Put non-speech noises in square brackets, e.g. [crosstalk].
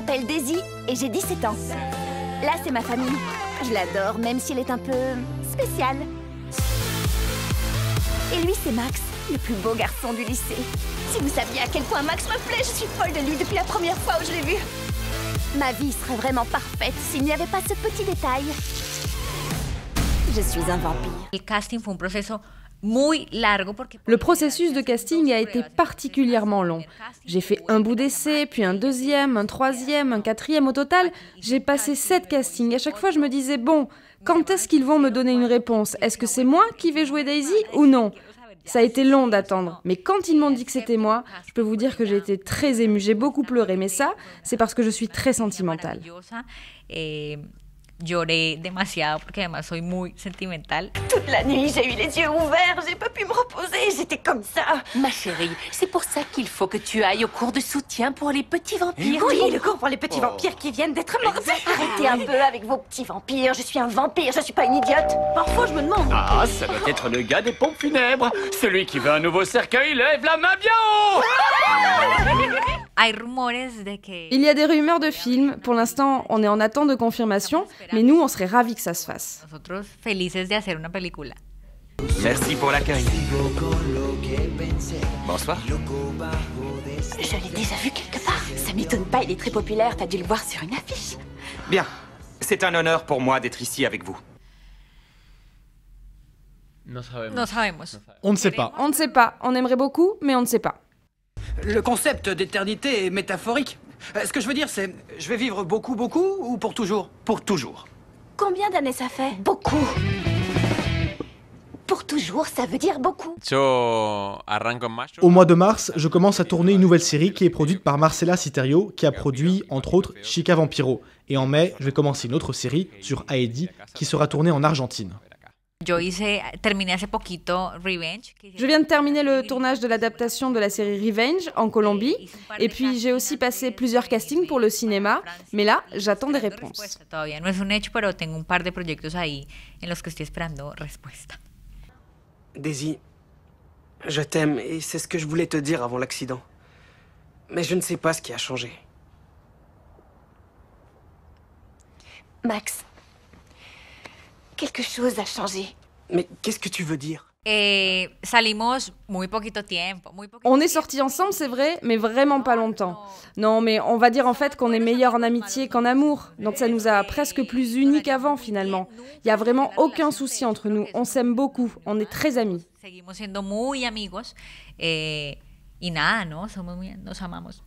m'appelle Daisy et j'ai 17 ans. Là, c'est ma famille. Je l'adore, même si elle est un peu spéciale. Et lui, c'est Max, le plus beau garçon du lycée. Si vous saviez à quel point Max me plaît, je suis folle de lui depuis la première fois où je l'ai vu. Ma vie serait vraiment parfaite s'il n'y avait pas ce petit détail. Je suis un vampire. El casting fue un proceso Le processus de casting a été particulièrement long. J'ai fait un bout d'essai, puis un deuxième, un troisième, un quatrième. Au total, j'ai passé sept castings. À chaque fois, je me disais, bon, quand est-ce qu'ils vont me donner une réponse? Est-ce que c'est moi qui vais jouer Daisy ou non? Ça a été long d'attendre. Mais quand ils m'ont dit que c'était moi, je peux vous dire que j'ai été très émue. J'ai beaucoup pleuré. Mais ça, c'est parce que je suis très sentimentale. Lloré demasiado porque además soy muy sentimental. Toute la nuit, j'ai eu les yeux ouverts, j'ai pas pu me reposer, j'étais comme ça. Ma chérie, c'est pour ça qu'il faut que tu ailles au cours de soutien pour les petits vampires. Oui, le cours pour les petits vampires qui viennent d'être mordus. Arrêtez un peu avec vos petits vampires, je suis un vampire, je suis pas une idiote. Parfois, je me demande. Ah, ça doit être le gars des pompes funèbres. Celui qui veut un nouveau cercueil, lève la main bien haut [laughs] Il y a des rumeurs de films. Pour l'instant, on est en attente de confirmation. Mais nous, on serait ravis que ça se fasse. Merci pour l'accueil. Bonsoir. Je l'ai déjà vu quelque part. Ça m'étonne pas, il est très populaire, t'as dû le voir sur une affiche. Bien. C'est un honneur pour moi d'être ici avec vous. On ne sait pas. On ne sait pas. On aimerait beaucoup, mais on ne sait pas. Le concept d'éternité est métaphorique. Euh, Ce que je veux dire, c'est je vais vivre beaucoup, beaucoup ou pour toujours? Pour toujours. Combien d'années ça fait? Beaucoup. Pour toujours, ça veut dire beaucoup. Au mois de mars, je commence à tourner une nouvelle série qui est produite par Marcela Citerio, qui a produit, entre autres, Chica Vampiro. Et en mai, je vais commencer une autre série sur Heidi, qui sera tournée en Argentine. Je viens de terminer le tournage de l'adaptation de la série Revenge en Colombie. Et puis, j'ai aussi passé plusieurs castings pour le cinéma. Mais là, j'attends des réponses. Daisy, je t'aime et c'est ce que je voulais te dire avant l'accident. Mais je ne sais pas ce qui a changé. Max, quelque chose a changé. Mais qu'est-ce que tu veux dire? Eh, salimos muy poquito tiempo. Muy poquito On est sortis ensemble, c'est vrai, mais vraiment pas longtemps. Non, mais on va dire en fait qu'on est meilleurs en amitié qu'en amour. Donc ça nous a presque plus unis qu'avant finalement. Il y a vraiment aucun souci entre nous. On s'aime beaucoup. On est très amis. Seguimos siendo muy amigos. eh, y nada, ¿no? Somos muy, nos amamos.